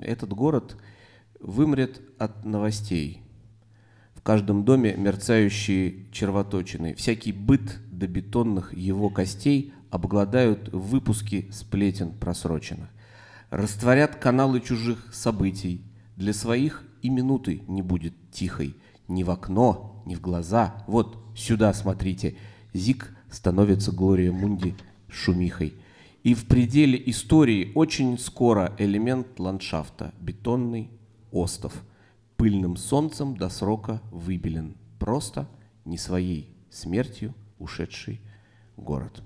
Этот город вымрет от новостей. В каждом доме мерцающие червоточины. Всякий быт до бетонных его костей обгладают выпуски сплетен просроченных. Растворят каналы чужих событий. Для своих и минуты не будет тихой. Ни в окно, ни в глаза. Вот сюда смотрите. Зик становится Глория Мунди шумихой. И в пределе истории очень скоро элемент ландшафта, бетонный остов, пыльным солнцем до срока выбелен, просто не своей смертью ушедший город.